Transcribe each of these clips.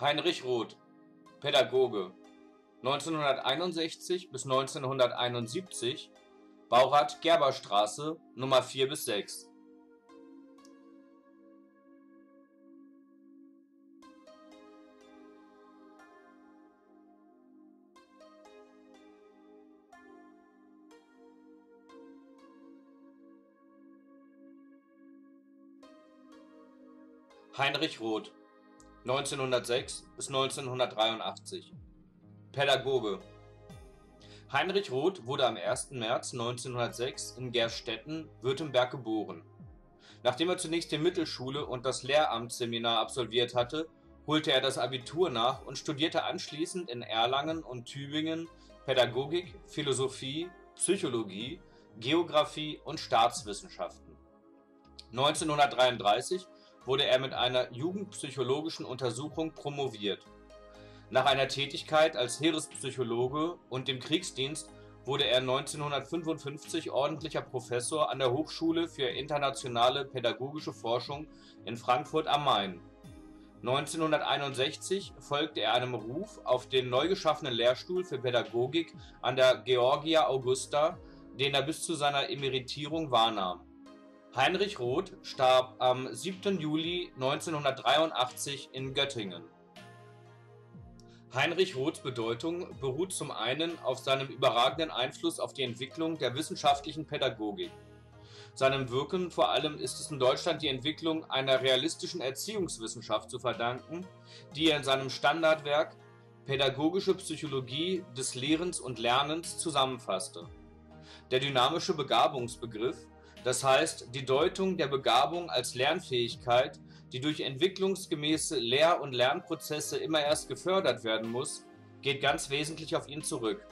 Heinrich Roth, Pädagoge, 1961 bis 1971, Baurat Gerberstraße, Nr. 4 – 6. Heinrich Roth, 1906 bis 1983, Pädagoge. Heinrich Roth wurde am 1. März 1906 in Gerstetten, Württemberg geboren. Nachdem er zunächst die Mittelschule und das Lehramtsseminar absolviert hatte, holte er das Abitur nach und studierte anschließend in Erlangen und Tübingen Pädagogik, Philosophie, Psychologie, Geographie und Staatswissenschaften. 1933 wurde er mit einer jugendpsychologischen Untersuchung promoviert. Nach einer Tätigkeit als Heerespsychologe und dem Kriegsdienst wurde er 1955 ordentlicher Professor an der Hochschule für internationale pädagogische Forschung in Frankfurt am Main. 1961 folgte er einem Ruf auf den neu geschaffenen Lehrstuhl für Pädagogik an der Georgia Augusta, den er bis zu seiner Emeritierung wahrnahm Heinrich Roth starb am 7. Juli 1983 in Göttingen. Heinrich Roths Bedeutung beruht zum einen auf seinem überragenden Einfluss auf die Entwicklung der wissenschaftlichen Pädagogik. Seinem Wirken vor allem ist es in Deutschland die Entwicklung einer realistischen Erziehungswissenschaft zu verdanken, die er in seinem Standardwerk Pädagogische Psychologie des Lehrens und Lernens zusammenfasste. Der dynamische Begabungsbegriff das heißt, die Deutung der Begabung als Lernfähigkeit, die durch entwicklungsgemäße Lehr- und Lernprozesse immer erst gefördert werden muss, geht ganz wesentlich auf ihn zurück.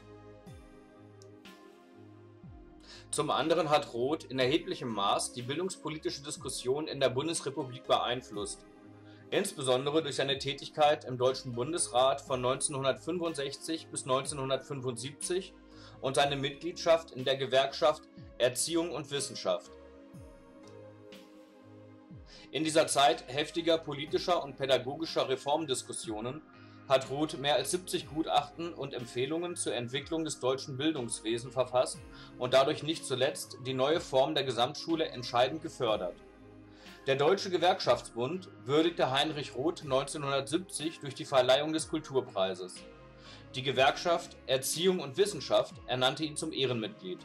Zum anderen hat Roth in erheblichem Maß die bildungspolitische Diskussion in der Bundesrepublik beeinflusst, insbesondere durch seine Tätigkeit im Deutschen Bundesrat von 1965 bis 1975 und seine Mitgliedschaft in der Gewerkschaft Erziehung und Wissenschaft. In dieser Zeit heftiger politischer und pädagogischer Reformdiskussionen hat Roth mehr als 70 Gutachten und Empfehlungen zur Entwicklung des deutschen Bildungswesens verfasst und dadurch nicht zuletzt die neue Form der Gesamtschule entscheidend gefördert. Der Deutsche Gewerkschaftsbund würdigte Heinrich Roth 1970 durch die Verleihung des Kulturpreises. Die Gewerkschaft Erziehung und Wissenschaft ernannte ihn zum Ehrenmitglied